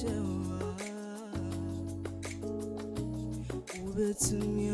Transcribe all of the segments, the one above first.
kurashewa Ubetumi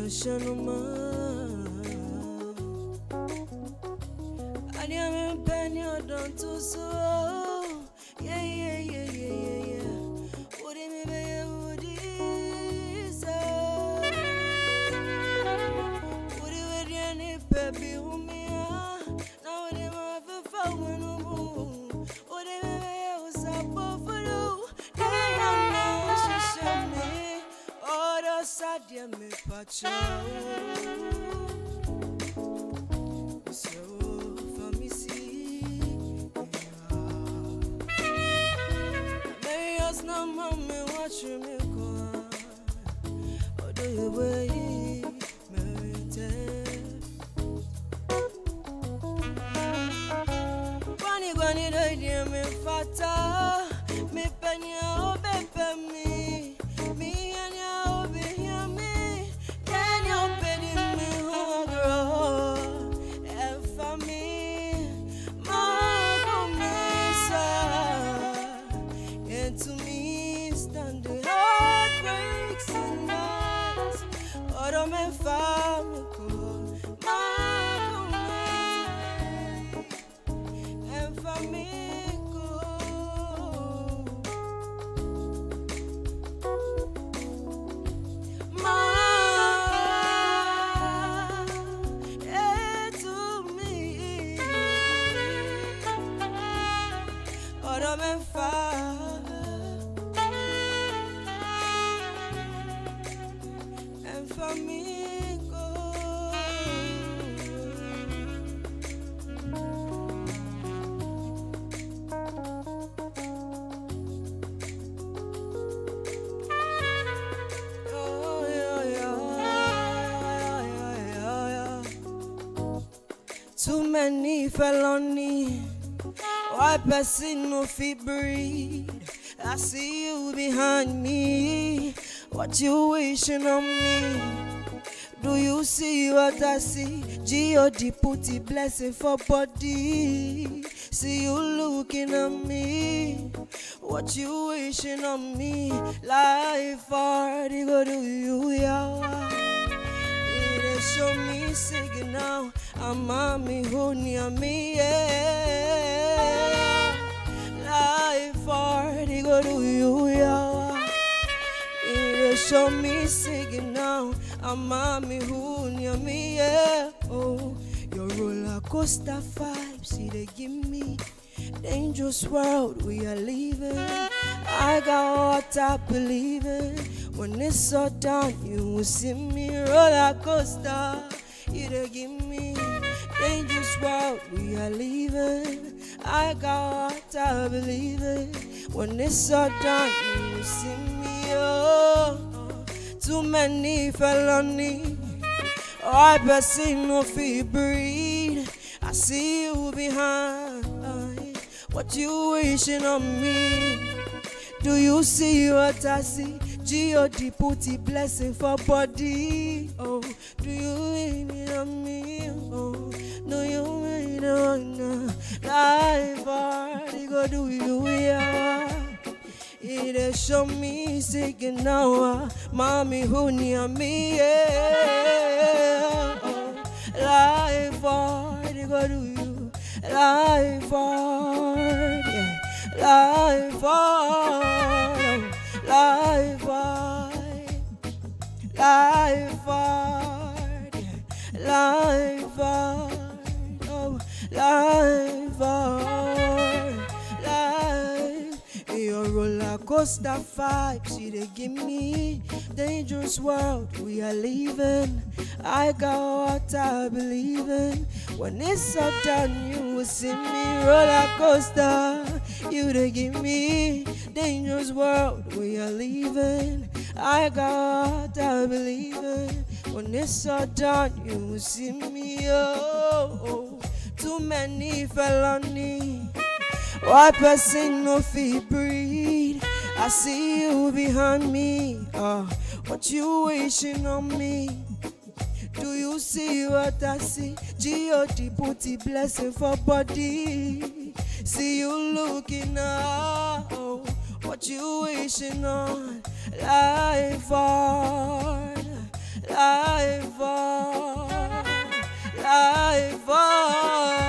Oro me many felony. Why person no breathe? I see you behind me. What you wishing on me? Do you see what I see? G.O.D. put the blessing for body. See you looking at me. What you wishing on me? Life hard, go do you, yeah. It is show me it. It on me who near me, yeah. Oh, your roller coaster vibes, see they give me. Dangerous world we are living. I got what I believe in. When it's all done, you will see me roller coaster. You they give me dangerous world we are living. I got I believe in. When it's all done, you see me. Oh, too many felony. I person no feel breathe. I see you behind. What you wishing on me? Do you see what I see? G.O.D. put blessing for body. Oh, do you on? Life it go do you, yeah. It is show me sick now, uh, mommy who near me, yeah. Life hard, it go do you. Life hard, yeah. Life hard, roller coaster vibes, see they give me dangerous world we are living. I got what I believe in. When it's all done, you will see me roller coaster. You they give me dangerous world we are living. I got what I believe in. When it's all done, you will see me. Oh, oh. too many felony. Why person no fit breathe? I see you behind me. Uh, what you wishing on me? Do you see? what I see? G.O.D. booty blessing for body. See you looking up. What you wishing on? Life on. Life on. Life on.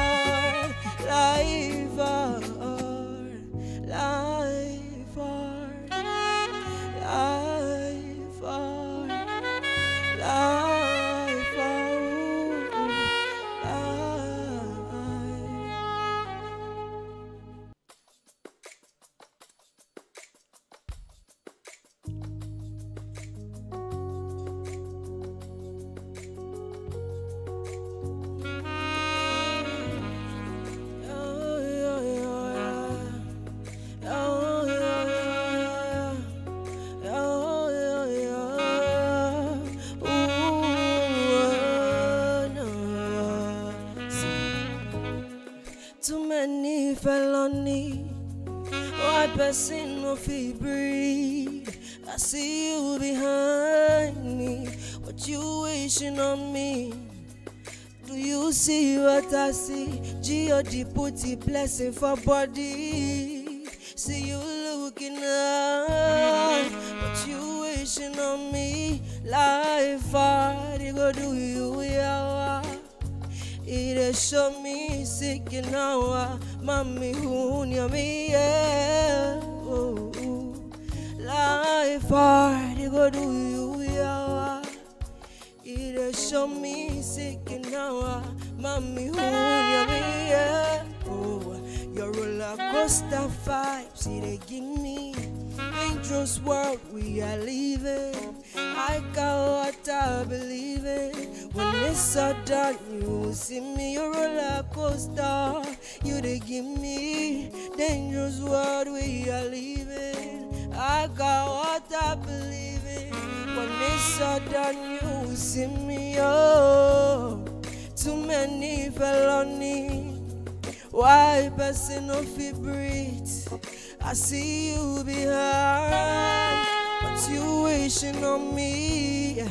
Felony. One person no fit breathe. I see you behind me. What you wishing on me? Do you see what I see? G.O.D. put the blessing for body. See you looking up. What you wishing on me? Life hard, it go do you, yeah. It show me sick you know, mommy who near me. Life hard, it go do you, yeah. It is show me sick and now, mommy, who you? Yeah. Oh, your roller coaster vibes, they give me dangerous world we are living. I got what I believe in. When it's all done, you see me your roller coaster. You they give me dangerous world we are living. I got what I believe in. When it's all done, you see me, oh. Too many felony. Why person no fit breathe? I see you behind, but you wishing on me.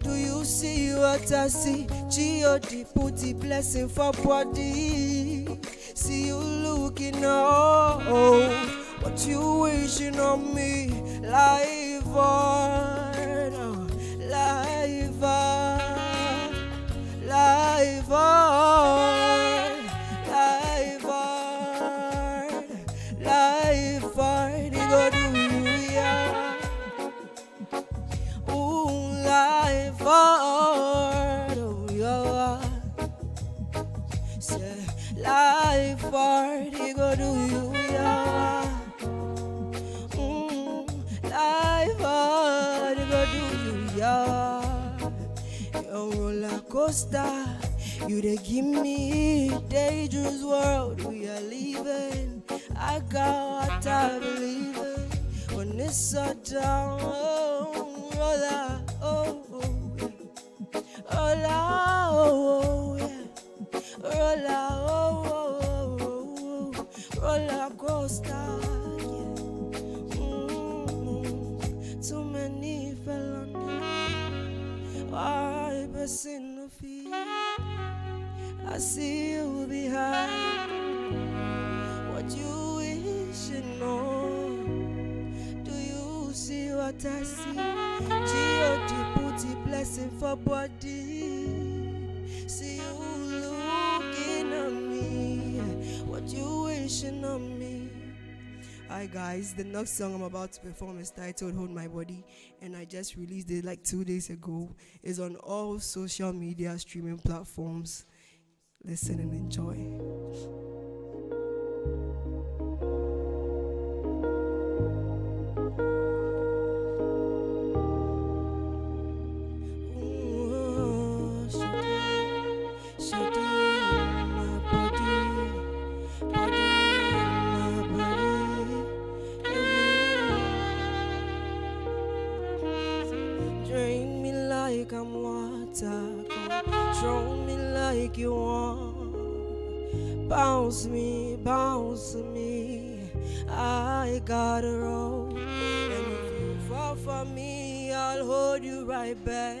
Do you see what I see? G.O.D. put the blessing for body. See you looking up, what you wishing on me? Life on, oh, life on, life on, hard, go do you, yeah. Mm, life hard, go do you, yeah. Your roller coaster, you they give me dangerous world we are living. I got what I believe in. When it's all down, I see you behind. What you wishing on? Do you see what I see? G.O.D. put blessing for body. See you looking at me. What you wishing on me? Hi guys, the next song I'm about to perform is titled Hold My Body and I just released it like two days ago. It's on all social media streaming platforms. Listen and enjoy. You right back.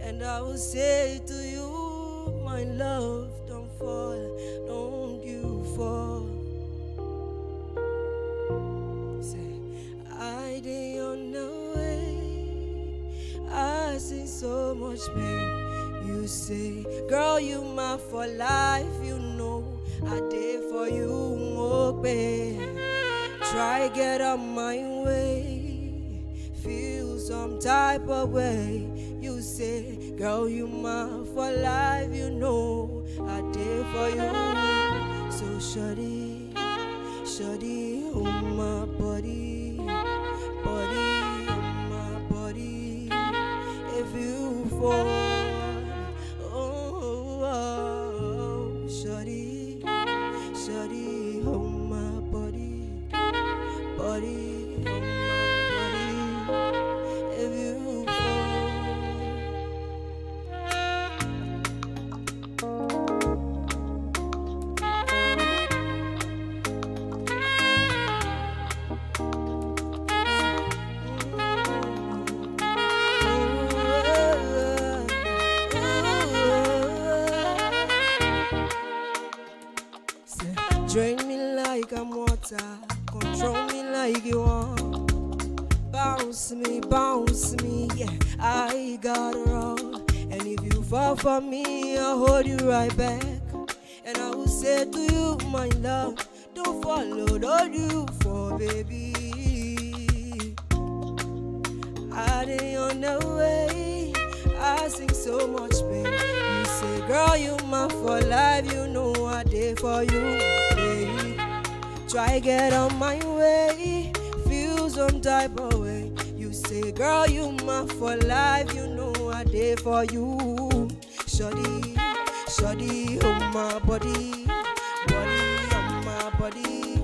And I will say to you, my love, don't fall, don't you fall. Say, I dey on the way. I see so much pain. You say, girl, you my for life. You know I did for you pain. Try get on my way. Feel some type of way. You say, girl, you my for life. You know I did for you. So shawty, shawty, hold my body, Drain me like I'm water, control me like you want. Bounce me, bounce me, yeah, I got all. And if you fall for me, I'll hold you right back. And I will say to you, my love, don't follow, don't you for baby. I did on the way. I sing so much baby. You say, girl, you my for life. You know I did for you. Try get on my way. Feel some type of way. You say, girl, you my for life. You know I did for you. Shawty, shawty, on my body, body on my body.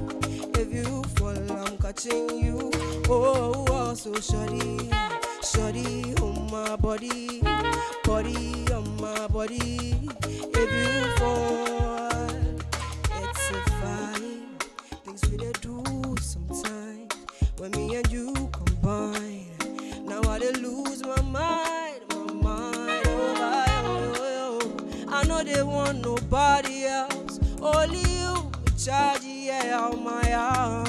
If you fall, I'm catching you. Oh, oh, so shawty, shawty, on my body, body on my body. If you fall, Things we do sometimes when me and you combine. Now I dey lose my mind, my mind. Oh, I, oh, oh. I know they want nobody else, only you. Charge yeah, on my heart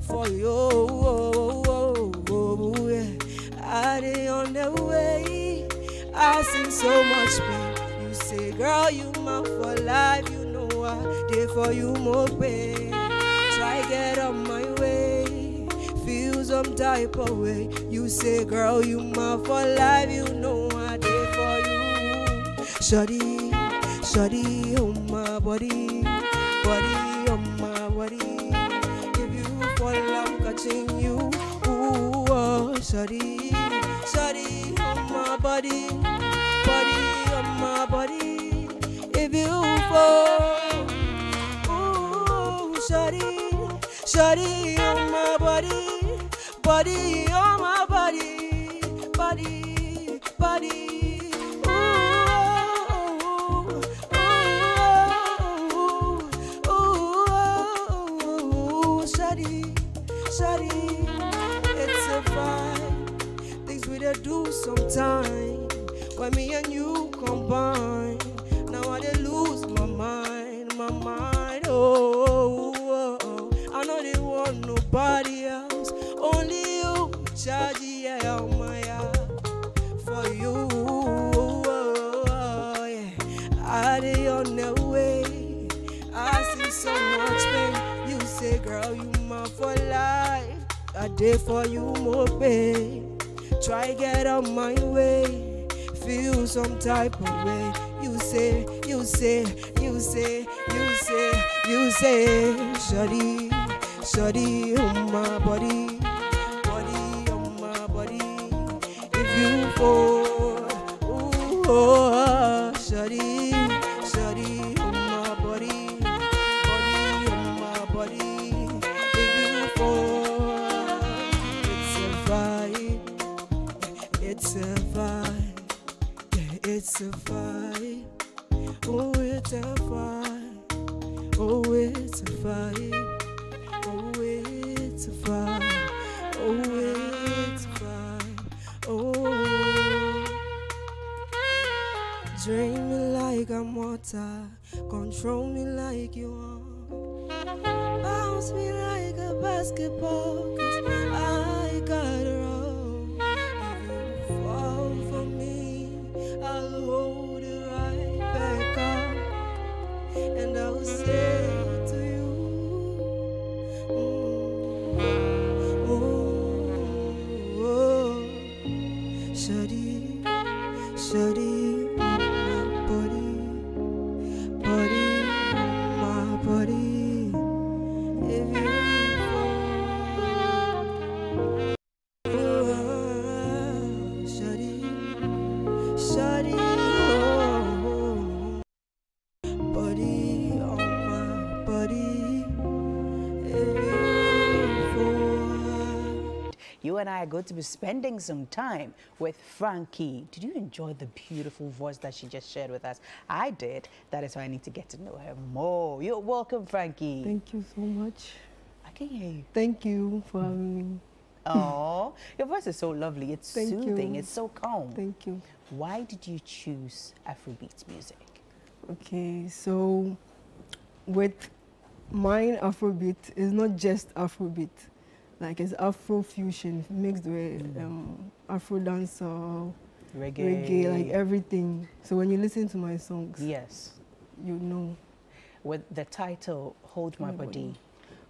for you. Oh, oh, oh, oh, yeah. I dey on the way. I see so much pain. You say, girl, you my for life. You know I did for you more pain. Some type of way. You say, girl, you my for life. You know I did for you. Shawty, shawty, on oh my body, body oh on oh, my body. If you fall, I'm catching you. Ooh, oh, shawty, shawty, on my body, body on my body. If you fall, body on my body, body, body. Shawty, it's a vibe. Things we dey do sometime when me and you combine. Now I dey lose my mind, my mind. Oh, oh, oh. I know they want nobody else, yeah, on my for you. Oh, oh, yeah. I dey on the way. I see so much pain. You say, girl, you my for life. I did for you more pain. Try get on my way. Feel some type of way. You say, you say, you say, you say, you say, Shawty, Shawty on my body Fall, ooh, oh, Shawty, Shawty on my body, body on my body. If you fall, it's a vibe, it's a vibe, it's a vibe. Oh, it's a vibe. Oh, it's a vibe. I'm control me like you want. Bounce me like a basketball, and I are going to be spending some time with Phrankie. Did you enjoy the beautiful voice that she just shared with us? I did. That is why I need to get to know her more. You're welcome, Phrankie. Thank you so much. I can hear you. Thank you for having me. Oh, your voice is so lovely. It's Thank soothing. you. It's so calm. Thank you. Why did you choose Afrobeat music? Okay, so with mine Afrobeat is not just Afrobeat. Like it's Afro fusion mixed with um, Afro dancehall, Reggae. reggae, like everything. So when you listen to my songs, Yes. you know. With the title "Hold My My Body. Body,"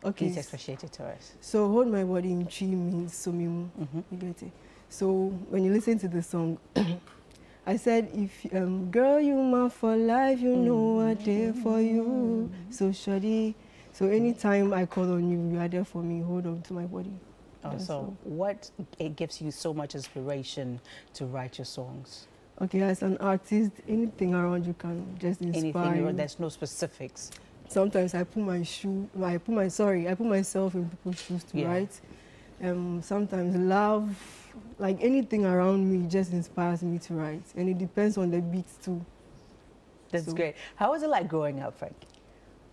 Okay, please expatiate it to us. so hold my body in Twi means somimu. Mhm. You get it? So when you listen to the song, I said, if um, girl you my for life, you know I there for you. So shawty, so anytime I call on you, you are there for me. Hold on to my body. Oh, That's so all. what it gives you so much inspiration to write your songs? Okay, as an artist, anything around you can just inspire. Anything? There's no specifics. Sometimes I put my shoe, I put my sorry, I put myself in people's shoes to Yeah. write. Um, sometimes love, like anything around me, just inspires me to write, and it depends on the beats too. That's So- great. How was it like growing up, Phrankie?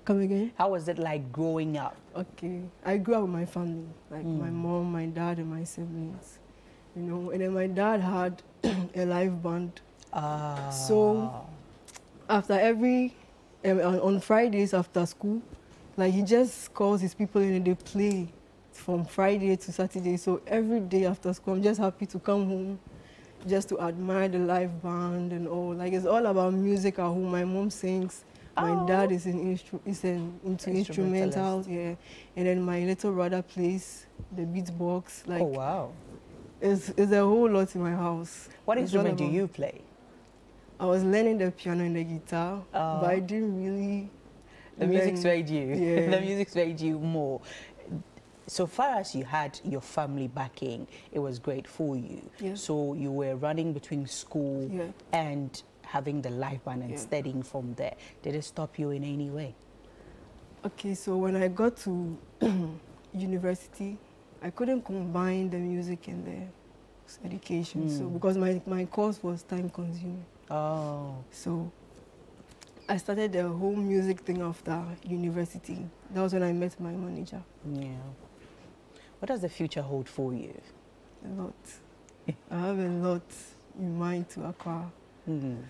Come again? How was it like growing up? Okay, I grew up with my family, like my Mm. mom, my dad, and my siblings. You know, and then my dad had a live band. Ah. So- After every, um, on, on Fridays after school, like he just calls his people in and they play from Friday to Saturday. So every day after school, I'm just happy to come home, just to admire the live band and all. Like it's all about music at home. My mom sings. My Oh. dad is in instru- is in, into instrumental, yeah. And then my little brother plays the beatbox. Like oh wow. it's, it's a whole lot in my house. What It's instrument do you play? I was learning the piano and the guitar, Oh. but I oh. didn't really. The music learn- swayed you. Yeah. the music swayed you more. So far as you had your family backing, it was great for you. Yeah. So you were running between school Yeah. and having the live band and Yeah. studying from there. Did it stop you in any way? Okay, so when I got to university, I couldn't combine the music and the education. So Mm. because my, my course was time consuming. Oh. So I started the whole music thing after university. That was when I met my manager. Yeah. What does the future hold for you? A lot. I have a lot in mind to acquire. Mm.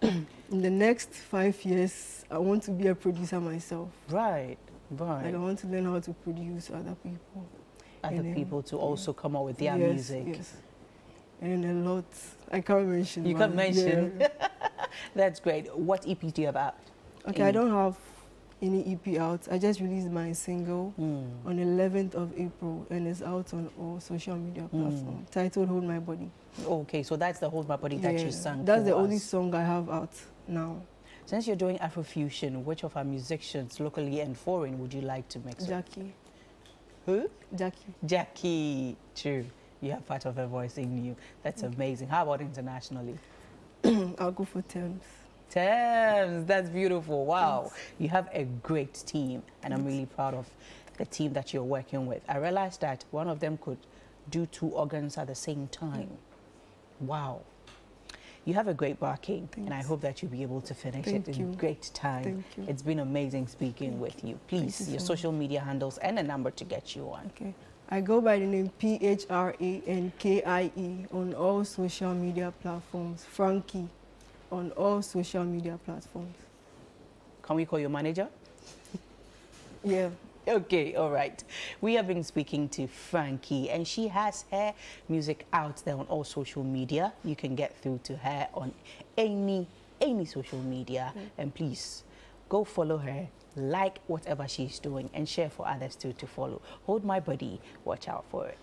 In the next five years, I want to be a producer myself. Right, Like right. I want to learn how to produce other people. Other and then- people to yeah. also come out with their yes, music. Yes. And a lot. I can't mention. You can't mention. Yeah. That's great. What EP do you have out? Okay, I don't have any EP out. I just released my single Mm. on 11th of April and it's out on all social media Mm. platforms. Titled "Hold My Body." Okay, so that's the Hold My Body that Yeah, you sang. That's the only song I have out now. Since you're doing Afrofusion, which of our musicians, locally and foreign, would you like to mix with? Gyakie. Who? Gyakie. Gyakie. True. You have part of her voice in you. That's amazing. How about internationally? I'll go for Tems. Tems, that's beautiful. Wow. You have a great team, and I'm really proud of the team that you're working with. I realized that one of them could do two organs at the same time. Wow. You have a great backing, and I hope that you'll be able to finish Thank it in you. great time. Thank you. It's been amazing speaking with you. Please, you your so social media handles and a number to get you on. Okay. I go by the name P H R A N K I E on all social media platforms. Phrankie. On all social media platforms. Can we call your manager? Yeah. Okay, all right. We have been speaking to Phrankie, and she has her music out there on all social media. You can get through to her on any any social media, mm. and please go follow her, like whatever she's doing, and share for others too to follow. Hold my body, watch out for it.